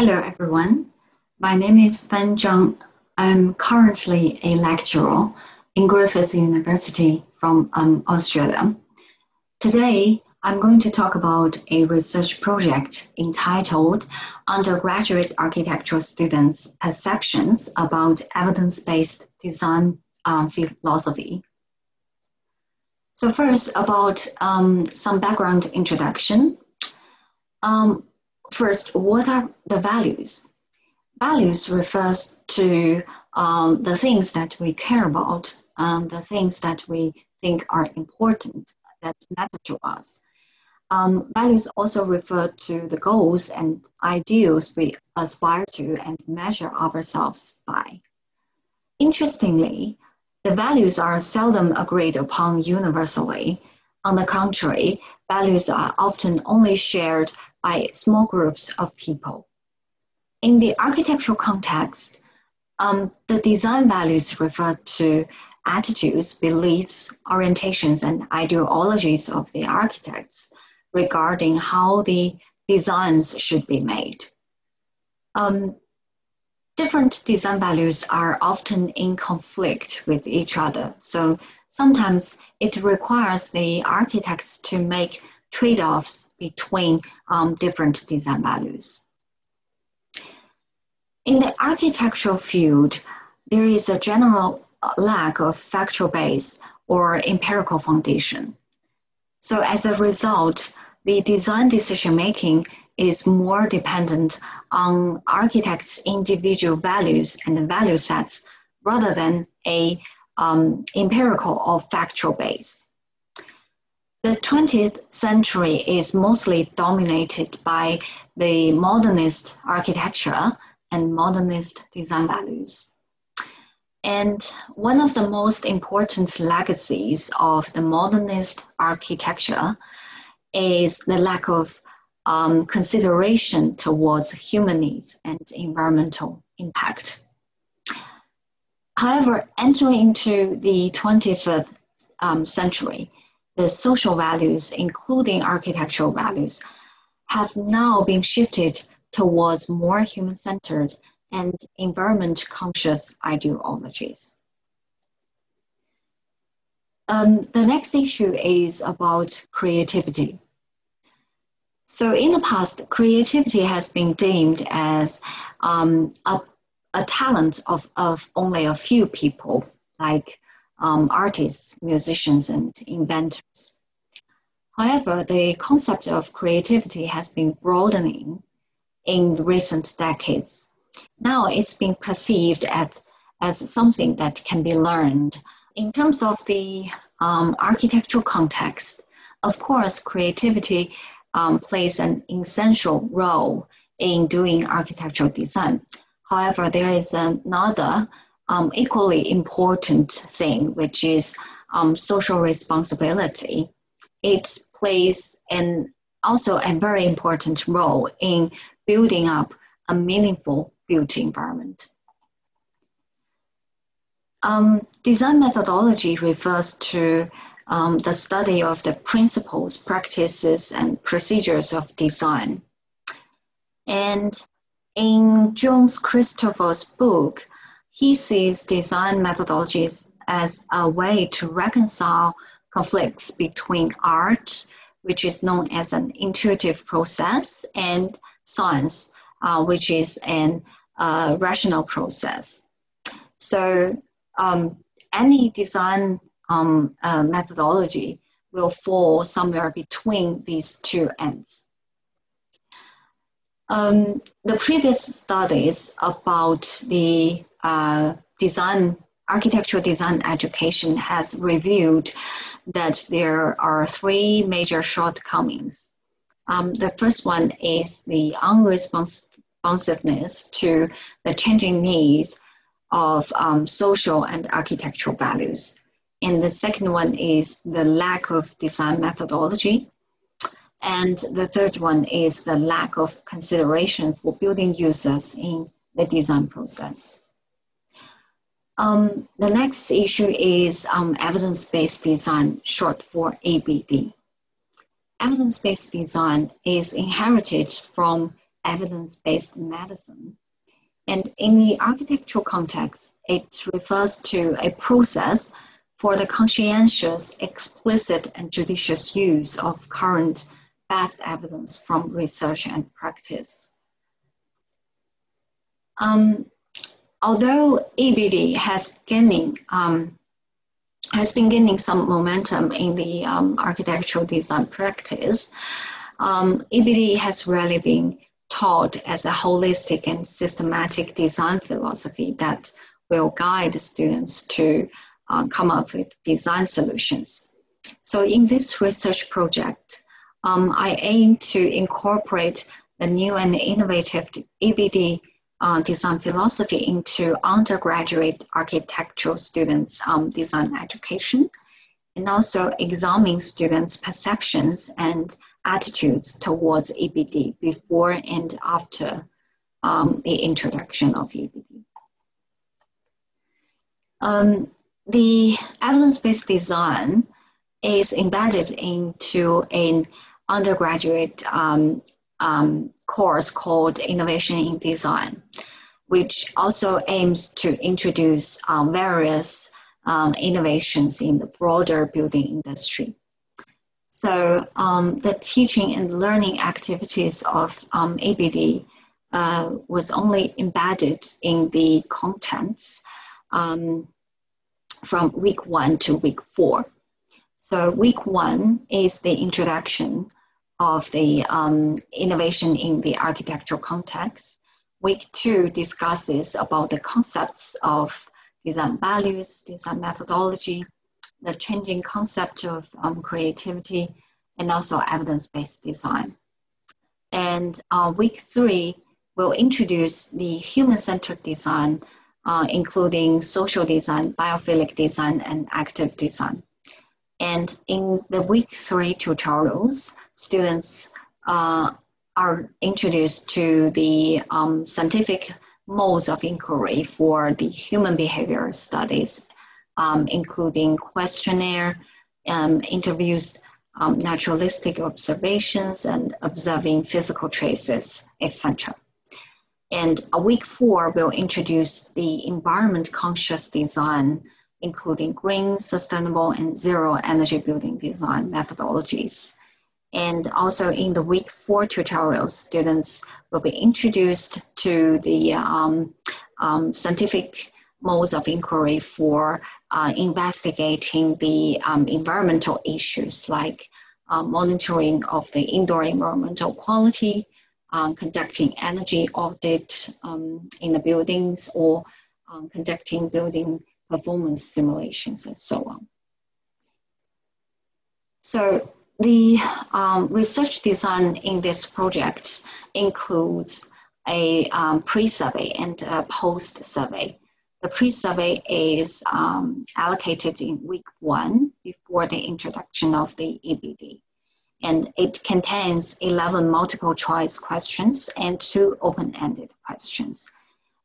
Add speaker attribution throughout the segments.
Speaker 1: Hello, everyone. My name is Fan Zhang. I'm currently a lecturer in Griffith University from um, Australia. Today, I'm going to talk about a research project entitled Undergraduate Architectural Students' Perceptions about Evidence-Based Design um, Philosophy. So first, about um, some background introduction. Um, first, what are the values? Values refers to um, the things that we care about, um, the things that we think are important, that matter to us. Um, values also refer to the goals and ideals we aspire to and measure ourselves by. Interestingly, the values are seldom agreed upon universally. On the contrary, values are often only shared by small groups of people. In the architectural context, um, the design values refer to attitudes, beliefs, orientations, and ideologies of the architects regarding how the designs should be made. Um, different design values are often in conflict with each other. So sometimes it requires the architects to make trade-offs between um, different design values. In the architectural field, there is a general lack of factual base or empirical foundation. So as a result, the design decision making is more dependent on architects' individual values and value sets rather than a um, empirical or factual base. The 20th century is mostly dominated by the modernist architecture and modernist design values. And one of the most important legacies of the modernist architecture is the lack of um, consideration towards human needs and environmental impact. However, entering into the 21st um, century, the social values, including architectural values, have now been shifted towards more human centered and environment conscious ideologies. Um, the next issue is about creativity. So, in the past, creativity has been deemed as um, a, a talent of, of only a few people, like um, artists, musicians, and inventors. However, the concept of creativity has been broadening in recent decades. Now it's being perceived as, as something that can be learned. In terms of the um, architectural context, of course, creativity um, plays an essential role in doing architectural design. However, there is another um, equally important thing, which is um, social responsibility. It plays an also a very important role in building up a meaningful built environment. Um, design methodology refers to um, the study of the principles, practices, and procedures of design. And in Jones Christopher's book, he sees design methodologies as a way to reconcile conflicts between art, which is known as an intuitive process, and science, uh, which is an uh, rational process. So um, any design um, uh, methodology will fall somewhere between these two ends. Um, the previous studies about the uh, design, architectural design education has revealed that there are three major shortcomings. Um, the first one is the unresponsiveness to the changing needs of um, social and architectural values. And the second one is the lack of design methodology. And the third one is the lack of consideration for building users in the design process. Um, the next issue is um, evidence-based design, short for EBD. Evidence-based design is inherited from evidence-based medicine. And in the architectural context, it refers to a process for the conscientious, explicit, and judicious use of current best evidence from research and practice. Um, although EBD has gaining um, has been gaining some momentum in the um, architectural design practice, um, EBD has rarely been taught as a holistic and systematic design philosophy that will guide the students to uh, come up with design solutions. So in this research project, um, I aim to incorporate the new and innovative EBD uh, design philosophy into undergraduate architectural students' um, design education, and also examine students' perceptions and attitudes towards EBD before and after um, the introduction of EBD. Um, the evidence-based design is embedded into an undergraduate um, um, course called Innovation in Design, which also aims to introduce um, various um, innovations in the broader building industry. So um, the teaching and learning activities of um, EBD uh, was only embedded in the contents um, from week one to week four. So week one is the introduction of the um, innovation in the architectural context. Week two discusses about the concepts of design values, design methodology, the changing concept of um, creativity, and also evidence-based design. And uh, week three will introduce the human-centered design, uh, including social design, biophilic design, and active design. And in the week three tutorials, students uh, are introduced to the um, scientific modes of inquiry for the human behavior studies, um, including questionnaire, um, interviews, um, naturalistic observations, and observing physical traces, etc. And a week four will introduce the environment conscious design, including green, sustainable, and zero energy building design methodologies. And also in the week four tutorials, students will be introduced to the um, um, scientific modes of inquiry for uh, investigating the um, environmental issues like uh, monitoring of the indoor environmental quality, uh, conducting energy audit um, in the buildings or um, conducting building performance simulations and so on. So the um, research design in this project includes a um, pre-survey and a post-survey. The pre-survey is um, allocated in week one before the introduction of the EBD. And it contains 11 multiple choice questions and two open-ended questions,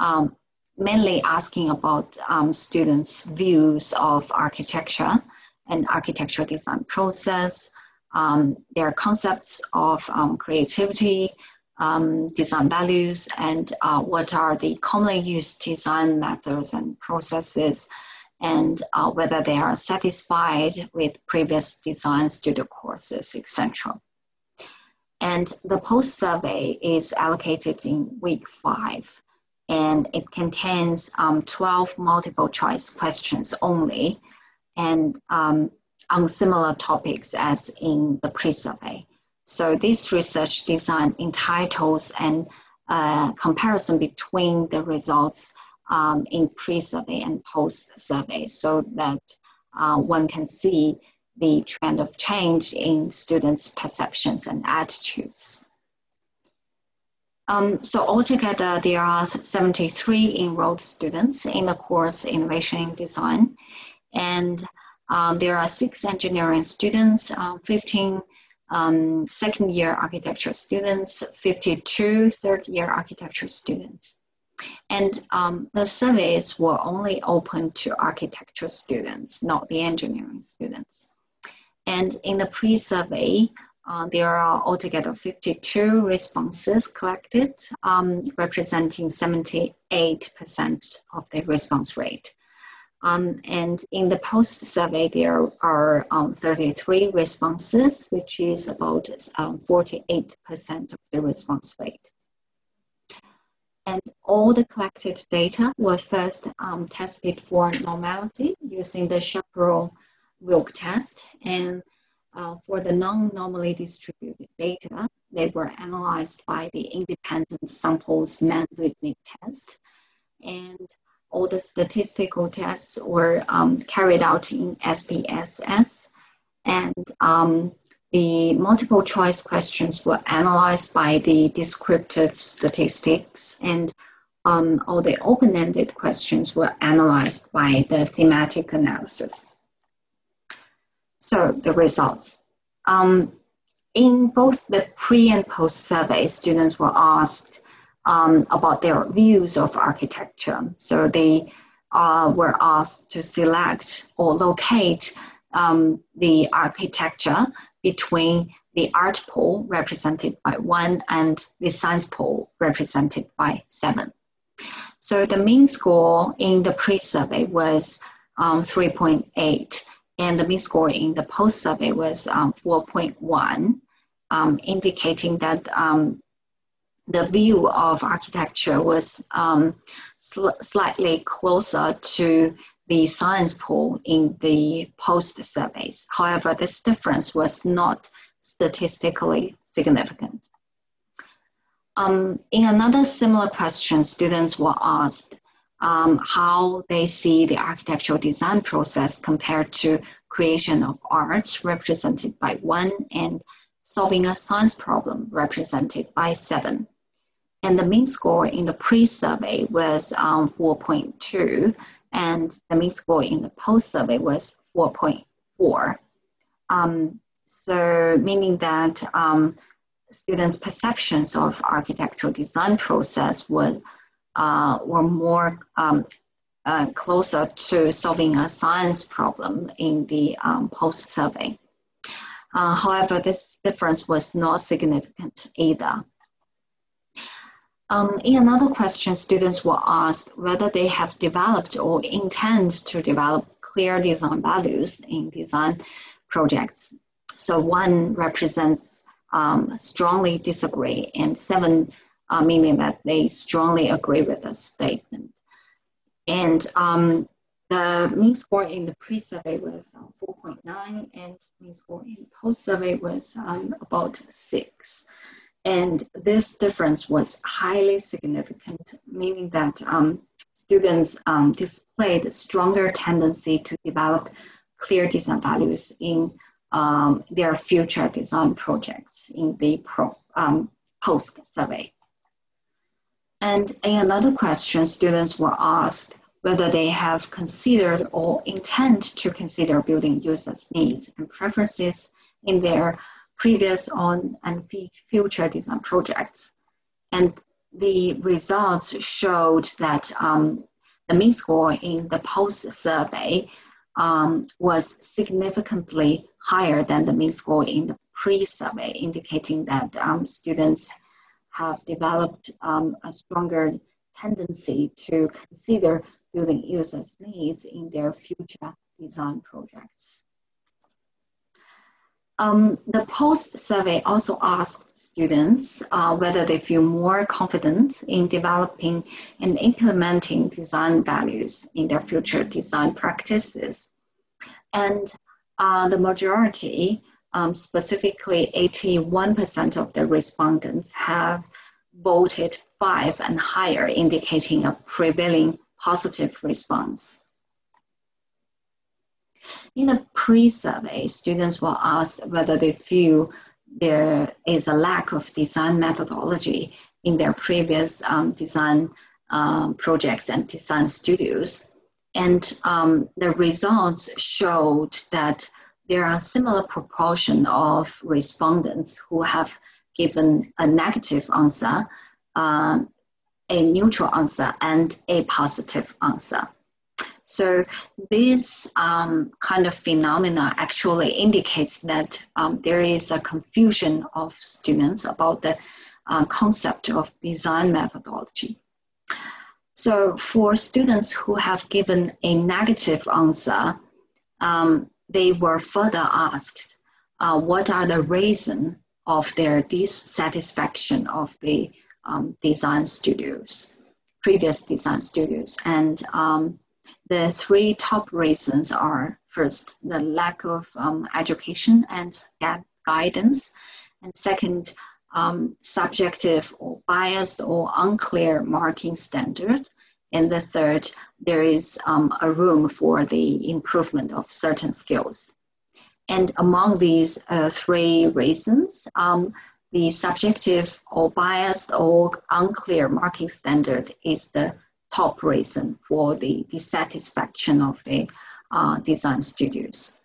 Speaker 1: um, mainly asking about um, students' views of architecture and architectural design process, um, their concepts of um, creativity, um, design values, and uh, what are the commonly used design methods and processes, and uh, whether they are satisfied with previous design studio courses, etc. And the post survey is allocated in week five, and it contains um, 12 multiple choice questions only. And um, on similar topics as in the pre-survey. So this research design entitles an uh, comparison between the results um, in pre-survey and post-survey so that uh, one can see the trend of change in students' perceptions and attitudes. Um, so altogether, there are 73 enrolled students in the course Innovation in Design. And um, there are six engineering students, um, 15 um, second year architecture students, 52 third year architecture students. And um, the surveys were only open to architecture students, not the engineering students. And in the pre-survey, uh, there are altogether 52 responses collected, um, representing 78% of the response rate. Um, and in the post survey, there are um, 33 responses, which is about 48% um, of the response rate. And all the collected data were first um, tested for normality using the Shapiro-Wilk test. And uh, for the non-normally distributed data, they were analyzed by the independent samples Mann-Whitney test. And all the statistical tests were um, carried out in SPSS, and um, the multiple choice questions were analyzed by the descriptive statistics, and um, all the open-ended questions were analyzed by the thematic analysis. So the results. Um, in both the pre and post survey, students were asked um, about their views of architecture. So they uh, were asked to select or locate um, the architecture between the art pole represented by one and the science pole represented by seven. So the mean score in the pre-survey was um, 3.8 and the mean score in the post-survey was um, 4.1, um, indicating that um, the view of architecture was um, sl slightly closer to the science pole in the post surveys. However, this difference was not statistically significant. Um, in another similar question, students were asked um, how they see the architectural design process compared to creation of art represented by one and solving a science problem represented by seven and the mean score in the pre-survey was um, 4.2, and the mean score in the post-survey was 4.4. Um, so meaning that um, students' perceptions of architectural design process were, uh, were more um, uh, closer to solving a science problem in the um, post-survey. Uh, however, this difference was not significant either. Um, in another question, students were asked whether they have developed or intend to develop clear design values in design projects. So one represents um, strongly disagree, and seven uh, meaning that they strongly agree with the statement. And um, the mean score in the pre-survey was uh, 4.9, and mean score in post-survey was um, about six. And this difference was highly significant, meaning that um, students um, displayed a stronger tendency to develop clear design values in um, their future design projects in the pro, um, post survey. And in another question, students were asked whether they have considered or intend to consider building users' needs and preferences in their previous on and future design projects. And the results showed that um, the mean score in the post survey um, was significantly higher than the mean score in the pre survey, indicating that um, students have developed um, a stronger tendency to consider building users' needs in their future design projects. Um, the post survey also asked students uh, whether they feel more confident in developing and implementing design values in their future design practices. And uh, the majority, um, specifically 81% of the respondents, have voted five and higher, indicating a prevailing positive response. In the pre-survey, students were asked whether they feel there is a lack of design methodology in their previous um, design um, projects and design studios. And um, the results showed that there are a similar proportion of respondents who have given a negative answer, uh, a neutral answer, and a positive answer. So this um, kind of phenomena actually indicates that um, there is a confusion of students about the uh, concept of design methodology. So for students who have given a negative answer, um, they were further asked uh, what are the reason of their dissatisfaction of the um, design studios, previous design studios. And um, the three top reasons are first, the lack of um, education and guidance, and second, um, subjective or biased or unclear marking standard. And the third, there is um, a room for the improvement of certain skills. And among these uh, three reasons, um, the subjective or biased or unclear marking standard is the top reason for the dissatisfaction of the uh, design studios.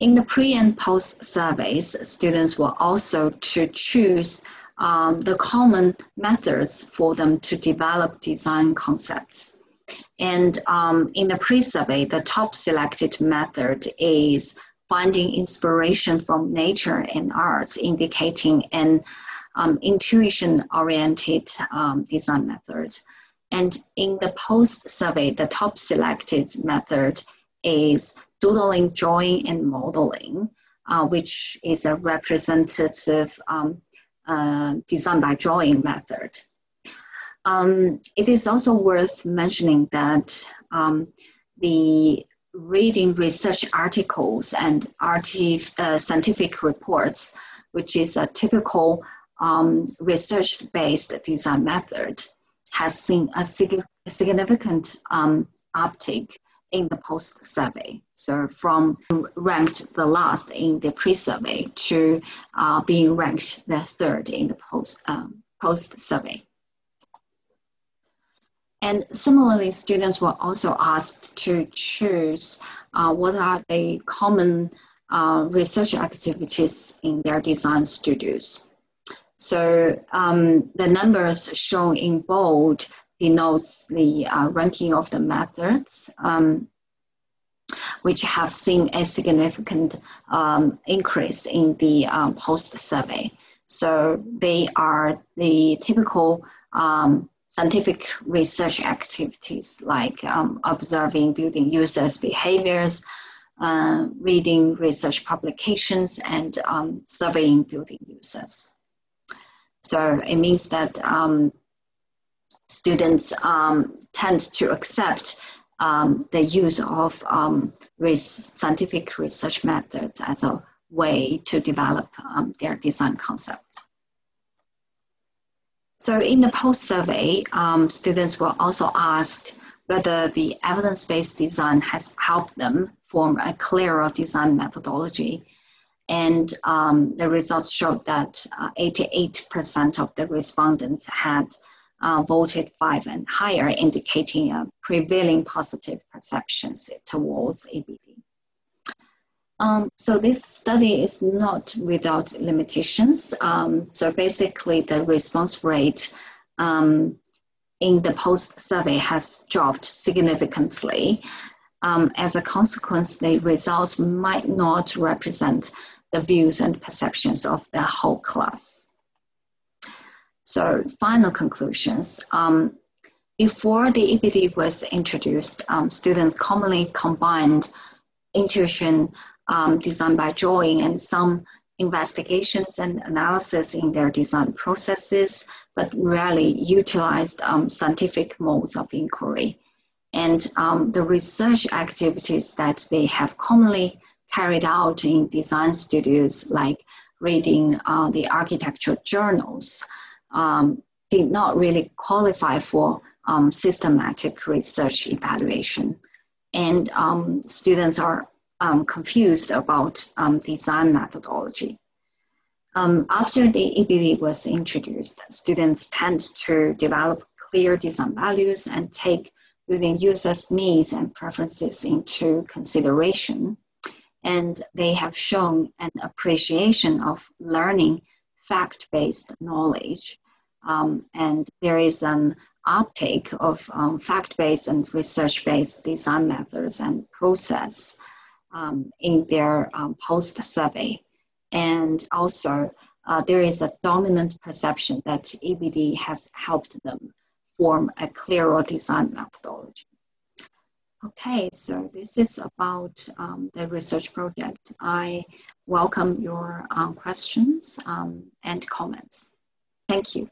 Speaker 1: In the pre and post surveys, students were also to choose um, the common methods for them to develop design concepts. And um, in the pre-survey, the top selected method is finding inspiration from nature and arts, indicating an um, intuition-oriented um, design method. And in the post survey, the top selected method is doodling, drawing, and modeling, uh, which is a representative um, uh, design by drawing method. Um, it is also worth mentioning that um, the reading research articles and uh, scientific reports, which is a typical um, research-based design method has seen a, sig significant um, uptick in the post-survey. So from ranked the last in the pre-survey to uh, being ranked the third in the post, um, post-survey. And similarly, students were also asked to choose uh, what are the common uh, research activities in their design studios. So um, the numbers shown in bold denotes the uh, ranking of the methods, um, which have seen a significant um, increase in the um, post-survey. So they are the typical um, scientific research activities like um, observing building users' behaviors, uh, reading research publications, and surveying building users. So it means that um, students um, tend to accept um, the use of um, res scientific research methods as a way to develop um, their design concepts. So in the post survey, um, students were also asked whether the evidence-based design has helped them form a clearer design methodology and um, the results showed that uh, 88% of the respondents had uh, voted five and higher, indicating a prevailing positive perceptions towards EBD. Um, so this study is not without limitations. Um, so basically the response rate um, in the post survey has dropped significantly. Um, as a consequence, the results might not represent the views and perceptions of the whole class. So final conclusions. Um, before the EBD was introduced, um, students commonly combined intuition um, design by drawing and some investigations and analysis in their design processes, but rarely utilized um, scientific modes of inquiry. And um, the research activities that they have commonly carried out in design studios, like reading uh, the architectural journals, um, did not really qualify for um, systematic research evaluation. And um, students are um, confused about um, design methodology. Um, after the EBD was introduced, students tend to develop clear design values and take building users' needs and preferences into consideration and they have shown an appreciation of learning fact-based knowledge. Um, and there is an uptake of um, fact-based and research-based design methods and process um, in their um, post-survey. And also, uh, there is a dominant perception that EBD has helped them form a clearer design methodology. Okay, so this is about um, the research project. I welcome your um, questions um, and comments. Thank you.